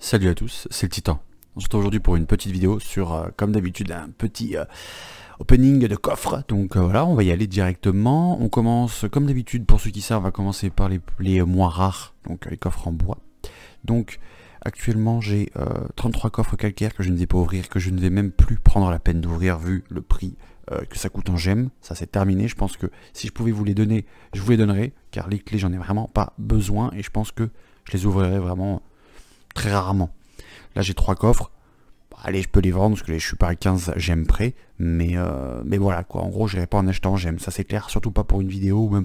Salut à tous, c'est le Titan. On se retrouve aujourd'hui pour une petite vidéo sur, euh, comme d'habitude, un petit euh, opening de coffre. Donc euh, voilà, on va y aller directement. On commence, comme d'habitude, pour ceux qui savent, on va commencer par les, moins rares, donc les coffres en bois. Donc actuellement j'ai 33 coffres calcaires que je ne vais pas ouvrir, que je ne vais même plus prendre la peine d'ouvrir vu le prix que ça coûte en gemmes. Ça c'est terminé, je pense que si je pouvais vous les donner, je vous les donnerais, car les clés j'en ai vraiment pas besoin et je pense que je les ouvrirai vraiment rarement. Là, j'ai trois coffres. allez, je peux les vendre parce que je suis pas à 15 j'aime près. Mais, euh, mais voilà, quoi. En gros, je pas en achetant j'aime. Ça, c'est clair. Surtout pas pour une vidéo même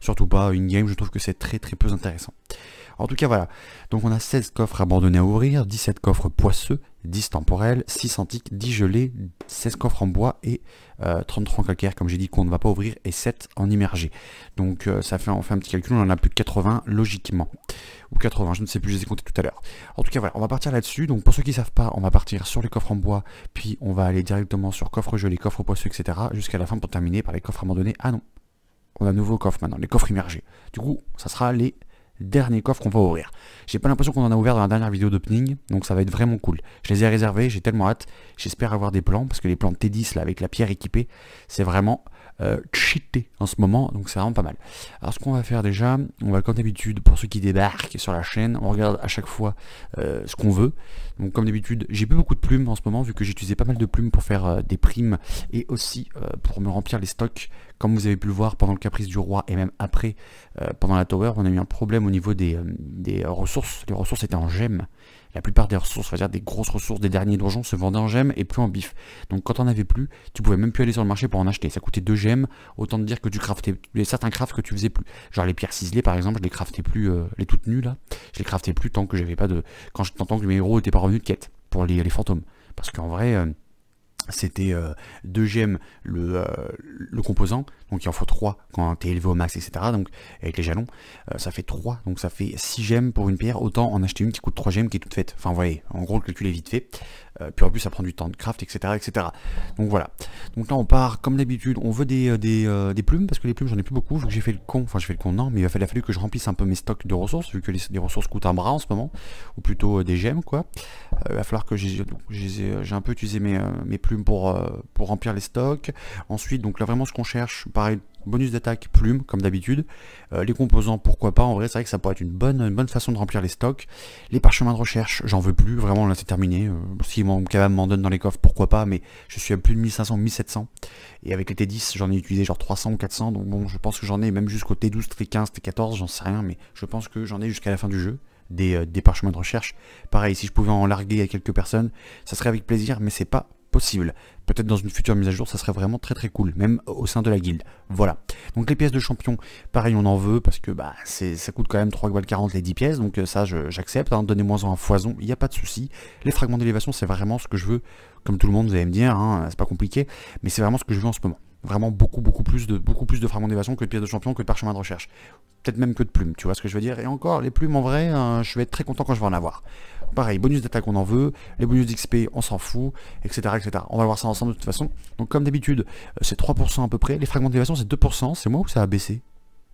surtout pas une game. Je trouve que c'est très très peu intéressant. En tout cas, voilà. Donc, on a 16 coffres abandonnés à ouvrir, 17 coffres poisseux, 10 temporels, 6 antiques, 10 gelés, 16 coffres en bois et 33 en calcaire, comme j'ai dit, qu'on ne va pas ouvrir, et 7 en immergé. Donc, euh, ça fait, on fait un petit calcul, on en a plus de 80 logiquement ou 80, je ne sais plus, je les ai comptés tout à l'heure. En tout cas, voilà, on va partir là-dessus. Donc, pour ceux qui ne savent pas, on va partir sur les coffres en bois, puis on va aller directement sur coffres gelés, coffres poisseux, etc. jusqu'à la fin pour terminer par les coffres abandonnés. Ah non, on a un nouveau coffre maintenant, les coffres immergés. Du coup, ça sera les derniers coffres qu'on va ouvrir. J'ai pas l'impression qu'on en a ouvert dans la dernière vidéo d'opening, donc ça va être vraiment cool. Je les ai réservés, j'ai tellement hâte. J'espère avoir des plans, parce que les plans de T10 là, avec la pierre équipée, c'est vraiment euh, cheaté en ce moment, donc c'est vraiment pas mal. Alors ce qu'on va faire déjà, on va comme d'habitude, pour ceux qui débarquent sur la chaîne, on regarde à chaque fois euh, ce qu'on veut. Donc comme d'habitude, j'ai plus beaucoup de plumes en ce moment, vu que j'utilisais pas mal de plumes pour faire euh, des primes, et aussi pour me remplir les stocks. Comme vous avez pu le voir pendant le caprice du roi, et même après, pendant la tower, on a eu un problème au niveau des, des ressources. Les ressources étaient en gemmes la plupart des ressources, on va dire des grosses ressources des derniers donjons se vendaient en gemmes et plus en bif. Donc quand on avait plus, tu pouvais même plus aller sur le marché pour en acheter. Ça coûtait 2 gemmes, autant de dire que tu craftais. Certains crafts que tu faisais plus. Genre les pierres ciselées par exemple, je les craftais plus, euh, les toutes nues là, je les craftais plus tant que j'avais pas de. Quand je que mes héros n'étaient pas revenus de quête pour les, les fantômes. Parce qu'en vrai. Euh, c'était 2 euh, gemmes le, le, composant, donc il en faut 3 quand tu es élevé au max, etc. Donc avec les jalons, euh, ça fait 3, donc ça fait 6 gemmes pour une pierre, autant en acheter une qui coûte 3 gemmes qui est toute faite. Enfin vous voyez, en gros le calcul est vite fait. Euh, puis en plus ça prend du temps de craft, etc. etc. Donc voilà. Donc là on part comme d'habitude, on veut des, des, des, plumes, parce que les plumes j'en ai plus beaucoup, vu que j'ai fait le con, enfin j'ai fait le con non, mais il a fallu que je remplisse un peu mes stocks de ressources, vu que les, ressources coûtent un bras en ce moment, ou plutôt des gemmes quoi. il va falloir que j'ai un peu utilisé mes, mes plumes pour, pour remplir les stocks. Ensuite donc là vraiment ce qu'on cherche, pareil bonus d'attaque, plume, comme d'habitude. Euh, les composants, pourquoi pas, en vrai, c'est vrai que ça pourrait être une bonne, bonne façon de remplir les stocks. Les parchemins de recherche, j'en veux plus, vraiment, là c'est terminé. Euh, si mon même m'en donne dans les coffres, pourquoi pas, mais je suis à plus de 1500, 1700. Et avec les T10, j'en ai utilisé genre 300 ou 400, donc bon, je pense que j'en ai même jusqu'au T12, T15, T14, j'en sais rien, mais je pense que j'en ai jusqu'à la fin du jeu. Des, euh, des parchemins de recherche. Pareil, si je pouvais en larguer à quelques personnes, ça serait avec plaisir, mais c'est pas possible. Peut-être dans une future mise à jour, ça serait vraiment très très cool, même au sein de la guilde. Voilà. Donc les pièces de champion, pareil, on en veut, parce que bah, ça coûte quand même 3 balles 40 les 10 pièces, donc euh, ça j'accepte, hein, donnez-moi en foison, il n'y a pas de souci. Les fragments d'élévation, c'est vraiment ce que je veux, comme tout le monde, vous allez me dire, hein, c'est pas compliqué, mais c'est vraiment ce que je veux en ce moment. Vraiment beaucoup beaucoup plus de beaucoup plus de fragments d'élévation que de pièces de champion, que de parchemin de recherche. Peut-être même que de plumes, tu vois ce que je veux dire? Et encore, les plumes en vrai, hein, je vais être très content quand je vais en avoir. Pareil, bonus d'attaque on en veut, les bonus d'XP on s'en fout, etc., etc. On va voir ça ensemble de toute façon. Donc comme d'habitude, euh, c'est 3% à peu près. Les fragments d'élévation c'est 2%. C'est moi ou ça a baissé?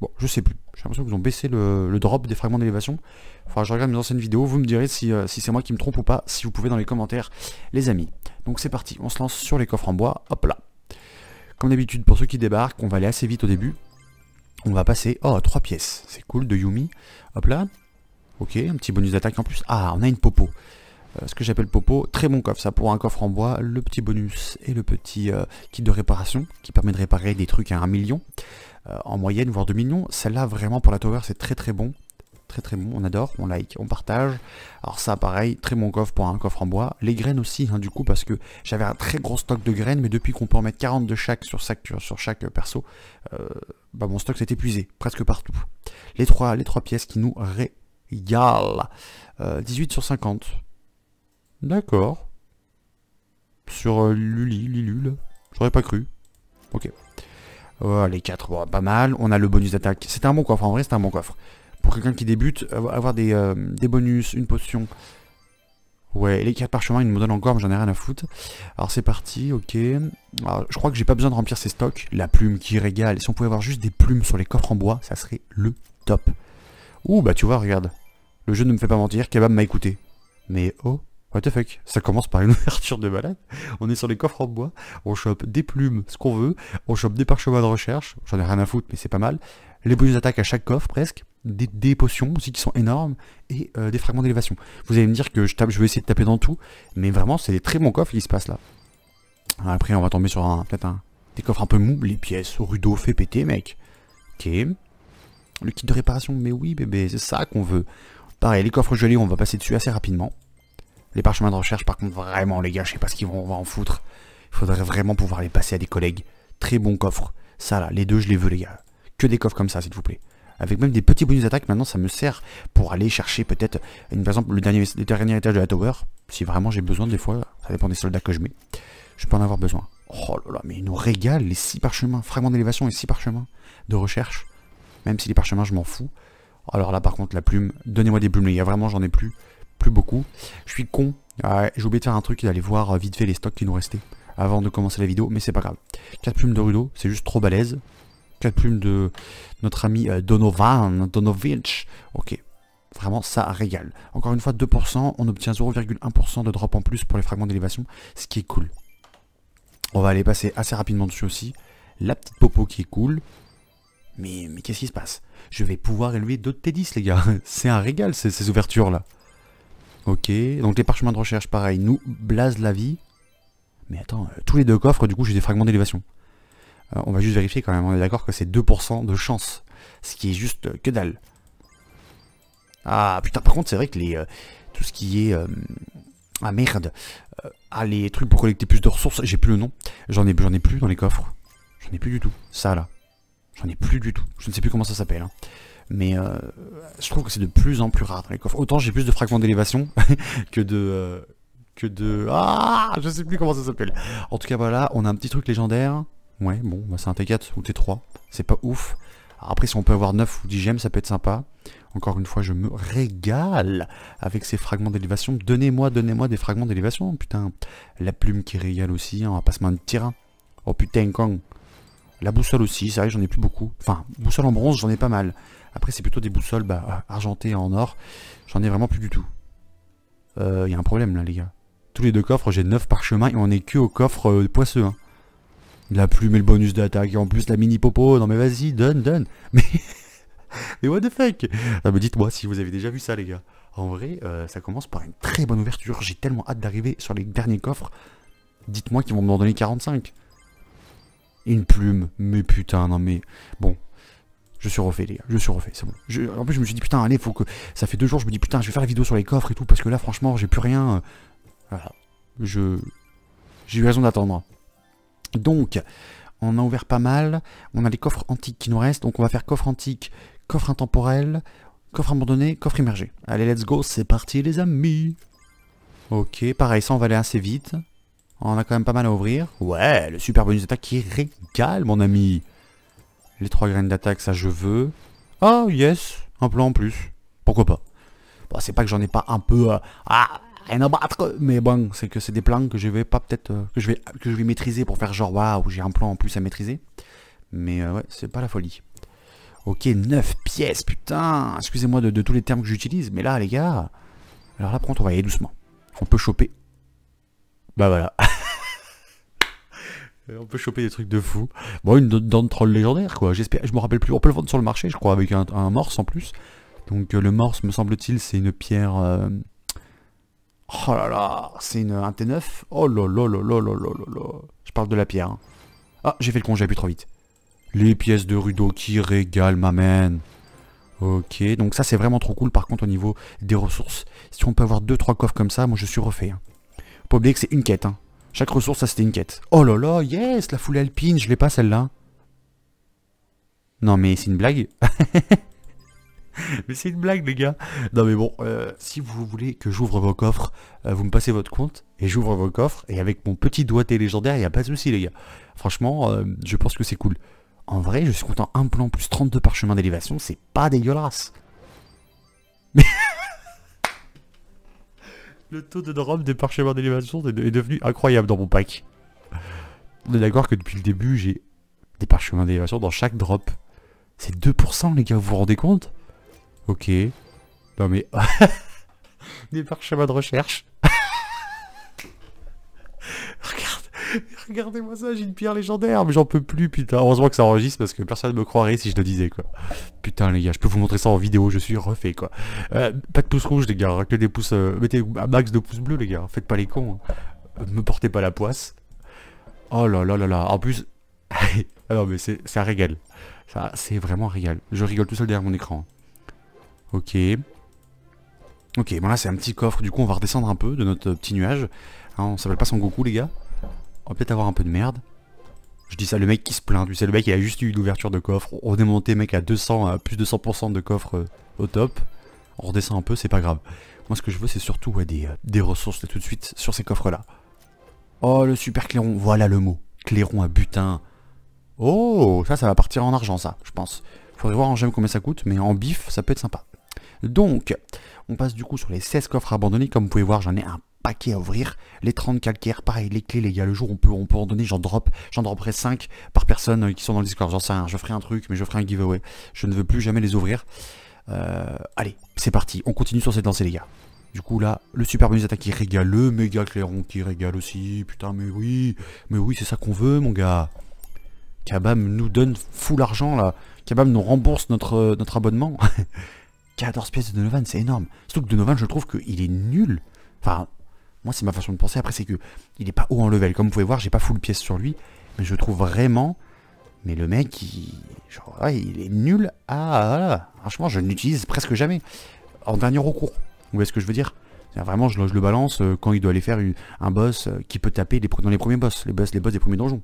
Bon, je sais plus. J'ai l'impression qu'ils ont baissé le, drop des fragments d'élévation. Faudra que je regarde mes anciennes vidéos. Vous me direz si, euh, si c'est moi qui me trompe ou pas, si vous pouvez dans les commentaires, les amis. Donc c'est parti, on se lance sur les coffres en bois. Hop là. Comme d'habitude, pour ceux qui débarquent, on va aller assez vite au début. On va passer... Oh, 3 pièces. C'est cool, de Yumi. Hop là. Ok, un petit bonus d'attaque en plus. Ah, on a une popo. Euh, ce que j'appelle popo, très bon coffre, ça pour un coffre en bois, le petit bonus et le petit euh, kit de réparation qui permet de réparer des trucs à 1 million euh, en moyenne, voire 2 millions. Celle-là, vraiment pour la tower, c'est très très bon. Très très bon, on adore, on like, on partage. Alors ça pareil, très bon coffre pour un coffre en bois. Les graines aussi, hein, du coup, parce que j'avais un très gros stock de graines, mais depuis qu'on peut en mettre 40 de chaque sur chaque, sur chaque perso, bah, mon stock s'est épuisé, presque partout. Les trois, les trois pièces qui nous ré Yal. 18 sur 50. D'accord. Sur euh, Luli. J'aurais pas cru. Ok. les 4, pas mal. On a le bonus d'attaque. C'est un bon coffre, en vrai, c'est un bon coffre. Pour quelqu'un qui débute, avoir des, euh, des, bonus, une potion. Ouais, les 4 parchemins, ils me donnent encore, mais j'en ai rien à foutre. Alors c'est parti, ok. je crois que j'ai pas besoin de remplir ces stocks. La plume qui régale. Si on pouvait avoir juste des plumes sur les coffres en bois, ça serait le top. Ouh, bah tu vois, regarde. Le jeu ne me fait pas mentir, Kebab m'a écouté. Mais oh, what the fuck? Ça commence par une ouverture de malade. On est sur les coffres en bois, on chope des plumes, ce qu'on veut, on chope des parchemins de recherche, j'en ai rien à foutre mais c'est pas mal. Les bonus d'attaque à chaque coffre presque, des, potions aussi qui sont énormes, et euh, des fragments d'élévation. Vous allez me dire que je tape, je vais essayer de taper dans tout, mais vraiment c'est des très bons coffres qui se passent là. Après on va tomber sur un peut-être un, des coffres un peu mous, les pièces, rudeau fait péter mec. Ok. Le kit de réparation, mais oui bébé, c'est ça qu'on veut. Pareil, les coffres gelés, on va passer dessus assez rapidement. Les parchemins de recherche, par contre, vraiment, les gars, je sais pas ce qu'ils vont, en foutre. Il faudrait vraiment pouvoir les passer à des collègues. Très bons coffres. Ça, là, les deux, je les veux, les gars. Que des coffres comme ça, s'il vous plaît. Avec même des petits bonus d'attaque, maintenant, ça me sert pour aller chercher peut-être, par exemple, le dernier, dernier étage de la tower. Si vraiment j'ai besoin, des fois, ça dépend des soldats que je mets. Je peux en avoir besoin. Oh là là, mais ils nous régalent, les six parchemins. Fragments d'élévation et six parchemins de recherche. Même si les parchemins, je m'en fous. Alors là, par contre, la plume, donnez-moi des plumes, les gars. Vraiment, j'en ai plus. Plus beaucoup. Je suis con. J'ai oublié de faire un truc et d'aller voir euh, vite fait les stocks qui nous restaient avant de commencer la vidéo, mais c'est pas grave. 4 plumes de Rudo, c'est juste trop balèze. 4 plumes de notre ami euh, Donovan, Donovich. Ok, vraiment ça régale. Encore une fois, 2%, on obtient 0,1% de drop en plus pour les fragments d'élévation, ce qui est cool. On va aller passer assez rapidement dessus aussi. La petite popo qui est cool. Mais, mais qu'est-ce qui se passe? Je vais pouvoir élever d'autres T10, les gars. C'est un régal, ces, ouvertures-là. Ok, donc les parchemins de recherche, pareil, nous blase la vie. Mais attends, euh, tous les deux coffres, du coup, j'ai des fragments d'élévation. Euh, on va juste vérifier quand même, on est d'accord que c'est 2% de chance. Ce qui est juste que dalle. Ah, putain, par contre, c'est vrai que les, euh, tout ce qui est... ah merde. ah, les trucs pour collecter plus de ressources, j'ai plus le nom. J'en ai, j'en ai plus dans les coffres. J'en ai plus du tout. Ça, là. J'en ai plus du tout. Je ne sais plus comment ça s'appelle. Hein. Mais euh, je trouve que c'est de plus en plus rare dans les coffres. Autant j'ai plus de fragments d'élévation que de... Euh, que de... Ah Je sais plus comment ça s'appelle. En tout cas, voilà, on a un petit truc légendaire. Ouais, bon, bah, c'est un T4 ou T3. C'est pas ouf. après, si on peut avoir 9 ou 10 gemmes, ça peut être sympa. Encore une fois, je me régale avec ces fragments d'élévation. Donnez-moi, donnez-moi des fragments d'élévation. Putain, la plume qui régale aussi. Hein, on va pas se mentir. Oh putain, Kong. La boussole aussi, c'est vrai j'en ai plus beaucoup. Enfin, boussole en bronze, j'en ai pas mal. Après, c'est plutôt des boussoles bah, argentées en or. J'en ai vraiment plus du tout. Il euh, y a un problème là, les gars. Tous les deux coffres, j'ai 9 parchemins et on est que au coffre euh, poisseux. Hein. La plume et le bonus d'attaque. Et en plus, la mini popo. Non, mais vas-y, donne, donne. Mais. mais what the fuck? Ah, mais Dites-moi si vous avez déjà vu ça, les gars. En vrai, euh, ça commence par une très bonne ouverture. J'ai tellement hâte d'arriver sur les derniers coffres. Dites-moi qu'ils vont m'en donner 45. Une plume. Mais putain, non mais... Bon. Je suis refait, les gars. Je suis refait, c'est bon. En plus, je me suis dit, putain, allez, faut que... Ça fait deux jours, je me dis, putain, je vais faire la vidéo sur les coffres et tout, parce que là, franchement, j'ai plus rien. Voilà. Je... J'ai eu raison d'attendre. Donc, on a ouvert pas mal. On a les coffres antiques qui nous restent. Donc, on va faire coffre antique, coffre intemporel, coffre abandonné, coffre immergé. Allez, let's go, c'est parti, les amis. Ok, pareil, ça, on va aller assez vite. On a quand même pas mal à ouvrir. Ouais, le super bonus d'attaque qui régale, mon ami. Les trois graines d'attaque, ça je veux. Oh, yes, un plan en plus. Pourquoi pas? Bon, c'est pas que j'en ai pas un peu... Ah, rien à battre Mais bon, c'est que c'est des plans que je vais pas peut-être... Euh, que, je vais, que je vais maîtriser pour faire genre, waouh, j'ai un plan en plus à maîtriser. Mais euh, ouais, c'est pas la folie. Ok, 9 pièces, putain Excusez-moi de, de, tous les termes que j'utilise, mais là, les gars... Alors là, par contre, on va y aller doucement. On peut choper bah voilà. on peut choper des trucs de fou. Bon, une dent de troll légendaire, quoi. J'espère, je me rappelle plus. On peut le vendre sur le marché, je crois, avec un, morse en plus. Donc euh, le morse, me semble-t-il, c'est une pierre... Euh, oh là là, c'est une un T9. Oh là là là là là là là Je parle de la pierre. Hein. Ah, j'ai fait le con, j'ai trop vite. Les pièces de Rudo qui régalent, ma man. Ok, donc ça c'est vraiment trop cool par contre au niveau des ressources. Si on peut avoir 2-3 coffres comme ça, moi je suis refait. Hein. Pas oublier que c'est une quête. Hein. Chaque ressource, ça c'était une quête. Oh là là, yes, la foule alpine, je l'ai pas celle-là. Non mais c'est une blague. mais c'est une blague les gars. Non mais bon, euh, si vous voulez que j'ouvre vos coffres, euh, vous me passez votre compte et j'ouvre vos coffres. Et avec mon petit doigté légendaire, il n'y a pas de souci les gars. Franchement, euh, je pense que c'est cool. En vrai, je suis content. Un plan plus 32 parchemins d'élévation, c'est pas dégueulasse. Le taux de drop des parchemins d'élévation est devenu incroyable dans mon pack. On est d'accord que depuis le début, j'ai des parchemins d'élévation dans chaque drop. C'est 2% les gars, vous vous rendez compte? Ok. Non mais... Des parchemins de recherche. regardez-moi ça, j'ai une pierre légendaire, mais j'en peux plus, putain. Heureusement que ça enregistre parce que personne ne me croirait si je le disais, quoi. Putain, les gars, je peux vous montrer ça en vidéo, je suis refait, quoi. Euh, pas de pouces rouges, les gars, que des pouces. Euh, mettez un max de pouces bleus, les gars, faites pas les cons. Hein. Me portez pas la poisse. Oh là là là là, en plus. ah non, mais c'est un régal. C'est vraiment un régal. Je rigole tout seul derrière mon écran. Ok. Ok, bon là c'est un petit coffre, du coup on va redescendre un peu de notre petit nuage. Hein, on s'appelle pas Goku les gars. On va peut-être avoir un peu de merde. Je dis ça, le mec qui se plaint, tu sais, le mec il a juste eu l'ouverture de coffre. On est monté mec à 200, à plus de 100% de coffre euh, au top. On redescend un peu, c'est pas grave. Moi ce que je veux c'est surtout des, euh, des ressources tout de suite sur ces coffres là. Oh le super clairon, voilà le mot. Clairon à butin. Oh, ça ça va partir en argent ça, je pense. Faudrait voir en gemme combien ça coûte, mais en bif ça peut être sympa. Donc, on passe du coup sur les 16 coffres abandonnés. Comme vous pouvez voir, j'en ai un paquet à ouvrir. Les 30 calcaires, pareil, les clés, les gars, le jour on peut, on peut en donner, j'en drop, j'en dropperai 5 par personne euh, qui sont dans le Discord. J'en sais rien, je ferai un truc, mais je ferai un giveaway. Je ne veux plus jamais les ouvrir. Euh, allez, c'est parti, on continue sur cette lancée, les gars. Du coup là, le super bonus attaque qui régale, le méga clairon qui régale aussi. Putain, mais oui, mais oui, c'est ça qu'on veut, mon gars. Kabam nous donne full argent là. Kabam nous rembourse notre, euh, notre abonnement. 14 pièces de Donovan, c'est énorme. Surtout que Donovan, je trouve qu'il est nul. Enfin, moi, c'est ma façon de penser. Après, c'est que il est pas haut en level. Comme vous pouvez voir, j'ai pas full pièce sur lui. Mais je trouve vraiment... Mais le mec, il, genre, il est nul. Ah, franchement, je ne l'utilise presque jamais. En dernier recours. Vous voyez ce que je veux dire? Vraiment, je, le balance euh, quand il doit aller faire un boss euh, qui peut taper dans les premiers boss. Les boss, les boss des premiers donjons.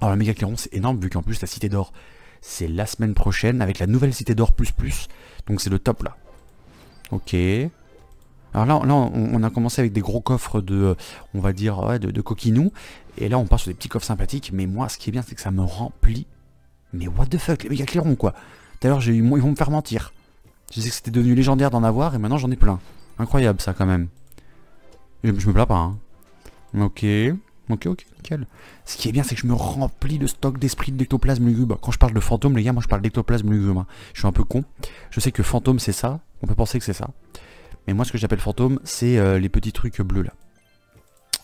Alors, la méga clairon, c'est énorme, vu qu'en plus, la cité d'or, c'est la semaine prochaine avec la nouvelle cité d'or plus plus. Donc c'est le top là. Ok. Alors là, on, a commencé avec des gros coffres de, on va dire, de, de. Et là, on part sur des petits coffres sympathiques. Mais moi, ce qui est bien, c'est que ça me remplit. Mais what the fuck, les méga clairons quoi. D'ailleurs, ils vont me faire mentir. Je disais que c'était devenu légendaire d'en avoir et maintenant j'en ai plein. Incroyable ça quand même. Je, me plains pas. Hein. Ok. Ok, ok, nickel. Ce qui est bien, c'est que je me remplis de stock d'esprit d'ectoplasme lugubre. Quand je parle de fantôme, les gars, moi je parle d'ectoplasme lugubre. Hein. Je suis un peu con. Je sais que fantôme, c'est ça. On peut penser que c'est ça. Mais moi, ce que j'appelle fantôme, c'est euh, les petits trucs bleus là.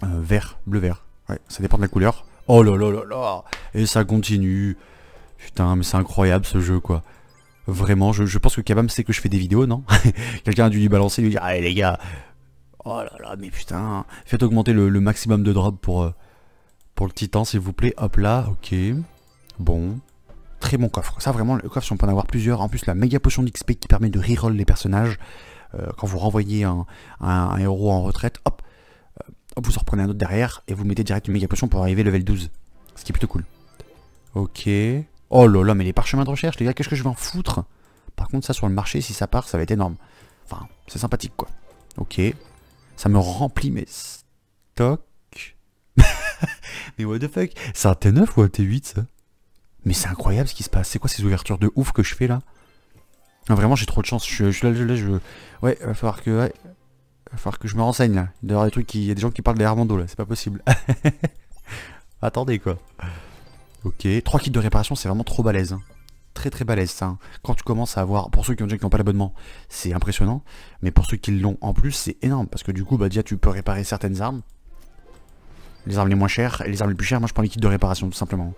Euh, vert, bleu-vert. Ouais, ça dépend de la couleur. Oh là là là là Et ça continue. Putain, mais c'est incroyable ce jeu, quoi. Vraiment, je, pense que Kabam sait que je fais des vidéos, non? Quelqu'un a dû lui balancer, lui dire, allez les gars, Oh là là, mais putain. Faites augmenter le, maximum de drop pour, euh, pour le titan, s'il vous plaît. Hop là, ok. Bon. Très bon coffre. Ça, vraiment, le coffre, si on peut en avoir plusieurs. En plus, la méga potion d'XP qui permet de reroll les personnages. Euh, quand vous renvoyez un, héros en retraite, euh, hop, vous en reprenez un autre derrière et vous mettez direct une méga potion pour arriver level 12. Ce qui est plutôt cool. Ok. Oh là là, mais les parchemins de recherche, les gars, qu'est-ce que je vais en foutre? Par contre, ça sur le marché, si ça part, ça va être énorme. Enfin, c'est sympathique, quoi. Ok. Ça me remplit mes stocks. mais what the fuck? C'est un T9 ou un T8 ça? Mais c'est incroyable ce qui se passe. C'est quoi ces ouvertures de ouf que je fais là? Vraiment j'ai trop de chance. Je, suis là, je, là, je... Ouais, va falloir que... Ouais. Va falloir que je me renseigne là. Il y des trucs qui... Il y a des gens qui parlent des Armando là, c'est pas possible. Attendez quoi. Ok, 3 kits de réparation, c'est vraiment trop balèze. Hein très très balèze ça. Hein. Quand tu commences à avoir, pour ceux qui ont déjà qui n'ont pas l'abonnement, c'est impressionnant. Mais pour ceux qui l'ont en plus, c'est énorme. Parce que du coup, bah déjà tu peux réparer certaines armes. Les armes les moins chères et les armes les plus chères, moi je prends les kits de réparation tout simplement.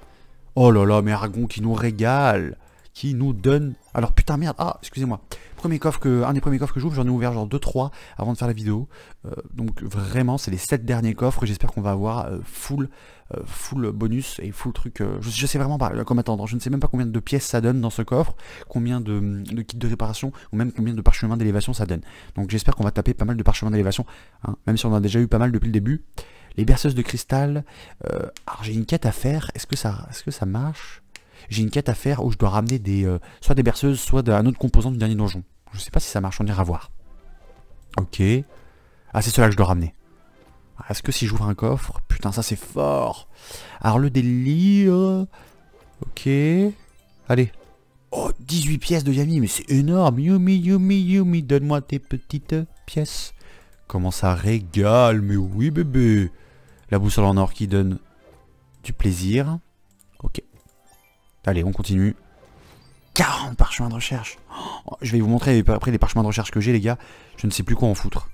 Oh là là, mais Aragon qui nous régale qui nous donne... Alors putain merde, ah excusez-moi. Premier coffre que, un des premiers coffres que j'ouvre, j'en ai ouvert genre 2-3 avant de faire la vidéo. Euh, donc vraiment c'est les 7 derniers coffres, j'espère qu'on va avoir euh, full, euh, full bonus et full truc. Je, sais vraiment pas comment attendre, je ne sais même pas combien de pièces ça donne dans ce coffre, combien de, kits de réparation ou même combien de parchemins d'élévation ça donne. Donc j'espère qu'on va taper pas mal de parchemins d'élévation, hein, même si on en a déjà eu pas mal depuis le début. Les berceuses de cristal, alors j'ai une quête à faire, est-ce que, ça, est -ce que ça marche? J'ai une quête à faire où je dois ramener des, euh, soit des berceuses, soit un autre composant du dernier donjon. Je sais pas si ça marche, on ira voir. Ok. Ah, c'est cela que je dois ramener. Ah, est-ce que si j'ouvre un coffre Putain, ça c'est fort. Alors le délire... Ok. Allez. Oh, 18 pièces de Yami, mais c'est énorme. Yumi, Yumi, Yumi, donne-moi tes petites pièces. Comment ça régale, mais oui bébé. La boussole en or qui donne du plaisir. Allez, on continue. 40 parchemins de recherche. Oh, je vais vous montrer après les parchemins de recherche que j'ai, les gars. Je ne sais plus quoi en foutre.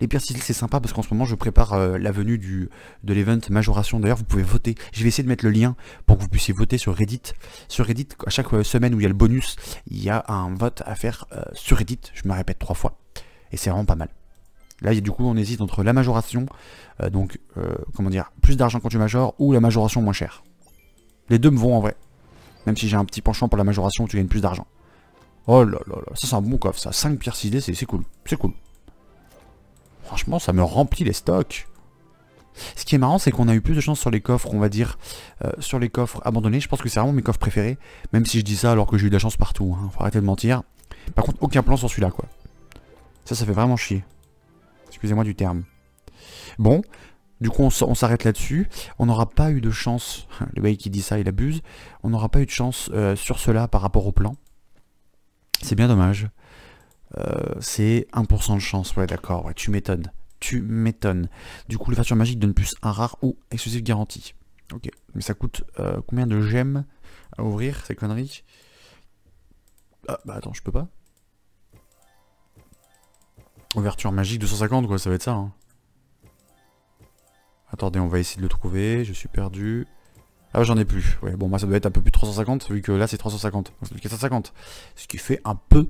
Les piercils, c'est sympa parce qu'en ce moment, je prépare euh, la venue de l'event majoration. D'ailleurs, vous pouvez voter. Je vais essayer de mettre le lien pour que vous puissiez voter sur Reddit. Sur Reddit, à chaque euh, semaine où il y a le bonus, il y a un vote à faire euh, sur Reddit. Je me répète trois fois. Et c'est vraiment pas mal. Là, du coup, on hésite entre la majoration, donc, comment dire, plus d'argent quand tu majores, ou la majoration moins chère. Les deux me vont en vrai. Même si j'ai un petit penchant pour la majoration tu gagnes plus d'argent. Oh là là là, ça c'est un bon coffre ça. 5 pierres ciselées, c'est cool. C'est cool. Franchement, ça me remplit les stocks. Ce qui est marrant, c'est qu'on a eu plus de chance sur les coffres, on va dire, euh, sur les coffres abandonnés. Je pense que c'est vraiment mes coffres préférés. Même si je dis ça alors que j'ai eu de la chance partout. Hein. Faut arrêter de mentir. Par contre, aucun plan sur celui-là, quoi. Ça, ça fait vraiment chier. Excusez-moi du terme. Bon, du coup, on s'arrête là-dessus. On n'aura pas eu de chance. Le mec qui dit ça, il abuse. On n'aura pas eu de chance euh, sur cela par rapport au plan. C'est bien dommage. Euh, c'est 1% de chance. Ouais, d'accord. Ouais, tu m'étonnes. Tu m'étonnes. Du coup, l'ouverture magique donne plus un rare ou exclusif garantie. Ok. Mais ça coûte euh, combien de gemmes à ouvrir, ces conneries? Ah, bah attends, je peux pas. Ouverture magique 250, quoi, ça va être ça. Hein. Attendez, on va essayer de le trouver. Je suis perdu. Ah j'en ai plus. Bon moi ça doit être un peu plus de 350 vu que là c'est 350. 450. Ce qui fait un peu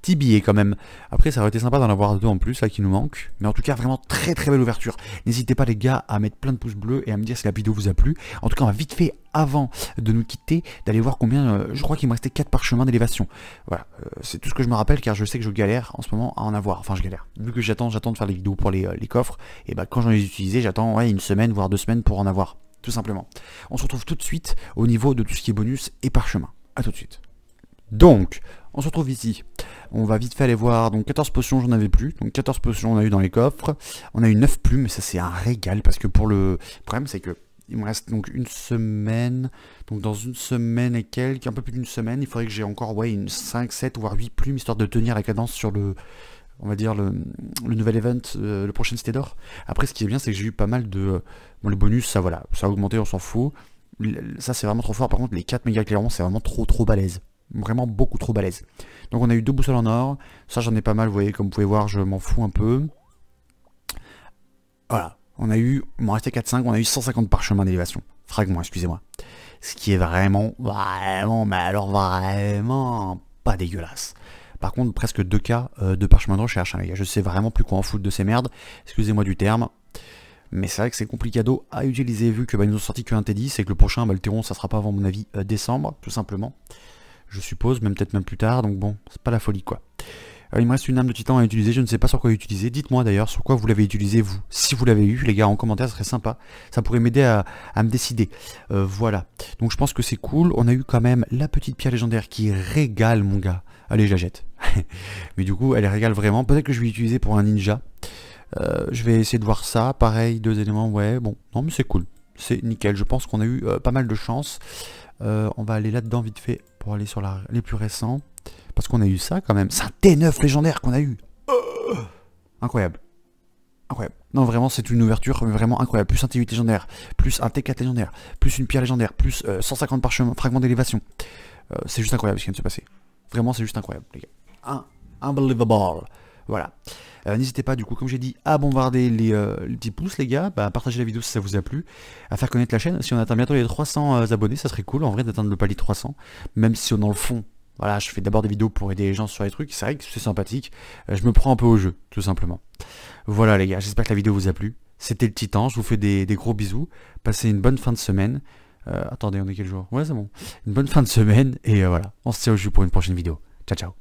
petit billet quand même. Après, ça aurait été sympa d'en avoir deux en plus, là, qui nous manque. Mais en tout cas, vraiment très très belle ouverture. N'hésitez pas les gars à mettre plein de pouces bleus et à me dire si la vidéo vous a plu. En tout cas, on va vite fait, avant de nous quitter, d'aller voir combien... Euh, je crois qu'il me restait 4 parchemins d'élévation. Voilà, euh, c'est tout ce que je me rappelle, car je sais que je galère en ce moment à en avoir. Enfin, je galère. Vu que j'attends j'attends de faire les vidéos pour les, euh, coffres, et bah quand j'en ai utilisé, j'attends une semaine, voire deux semaines pour en avoir. Tout simplement. On se retrouve tout de suite au niveau de tout ce qui est bonus et parchemin. A tout de suite. Donc, on se retrouve ici. On va vite fait aller voir. Donc 14 potions, j'en avais plus. Donc 14 potions, on a eu dans les coffres. On a eu 9 plumes, mais ça c'est un régal parce que pour le, problème, c'est que il me reste donc une semaine. Donc dans une semaine et quelques, un peu plus d'une semaine, il faudrait que j'ai encore ouais, une 5, 7 voire 8 plumes histoire de tenir la cadence sur le, on va dire le, nouvel event, euh, le prochain Cité d'or. Après, ce qui est bien, c'est que j'ai eu pas mal de... Bon, le bonus, ça voilà, ça a augmenté, on s'en fout. Ça, c'est vraiment trop fort. Par contre, les 4 méga clairons, c'est vraiment trop trop balèze. Vraiment beaucoup trop balèze. Donc on a eu deux boussoles en or. Ça j'en ai pas mal, vous voyez, comme vous pouvez voir, je m'en fous un peu. Voilà. On a eu, il m'en restait 4-5, on a eu 150 parchemins d'élévation. Fragments, excusez-moi. Ce qui est vraiment, vraiment, mais alors vraiment pas dégueulasse. Par contre, presque 2 cas euh, de parchemin de recherche, hein, les gars. Je sais vraiment plus quoi en foutre de ces merdes. Excusez-moi du terme. Mais c'est vrai que c'est complicado à utiliser vu que bah, ils nous ont sorti qu'un T10 et que le prochain, bah, le Théron, ça sera pas avant mon avis euh, décembre, tout simplement je suppose, même peut-être même plus tard, donc bon, c'est pas la folie quoi. Euh, il me reste une âme de titan à utiliser, je ne sais pas sur quoi utiliser. Dites-moi d'ailleurs sur quoi vous l'avez utilisé vous. Si vous l'avez eu, les gars, en commentaire, ce serait sympa. Ça pourrait m'aider à, me décider. Euh, voilà. Donc je pense que c'est cool. On a eu quand même la petite pierre légendaire qui régale, mon gars. Allez, je la jette. Mais du coup, elle régale vraiment. Peut-être que je vais l'utiliser pour un ninja. Euh, je vais essayer de voir ça. Pareil, deux éléments, ouais. Bon, non mais c'est cool. C'est nickel. Je pense qu'on a eu pas mal de chance. on va aller là-dedans vite fait pour aller sur les plus récents. Parce qu'on a eu ça quand même. C'est un T9 légendaire qu'on a eu. incroyable. Incroyable. Non, vraiment, c'est une ouverture vraiment incroyable. Plus un T8 légendaire, plus un T4 légendaire, plus une pierre légendaire, plus 150 euh, parchemins, fragments d'élévation. Euh, c'est juste incroyable ce qui vient de se passer. Vraiment, c'est juste incroyable, les gars. unbelievable. Voilà. Euh, n'hésitez pas, du coup, comme j'ai dit, à bombarder les, euh, petits pouces, les gars, bah, à partager la vidéo si ça vous a plu, à faire connaître la chaîne. Si on atteint bientôt les 300 euh, abonnés, ça serait cool, en vrai, d'atteindre le palier 300. Même si, dans le fond, voilà, je fais d'abord des vidéos pour aider les gens sur les trucs. C'est vrai que c'est sympathique. je me prends un peu au jeu, tout simplement. Voilà, les gars, j'espère que la vidéo vous a plu. C'était le Titan, je vous fais des, des gros bisous. Passez une bonne fin de semaine. attendez, on est quel jour? Ouais, c'est bon. Une bonne fin de semaine, et voilà. On se tient au jus pour une prochaine vidéo. Ciao, ciao.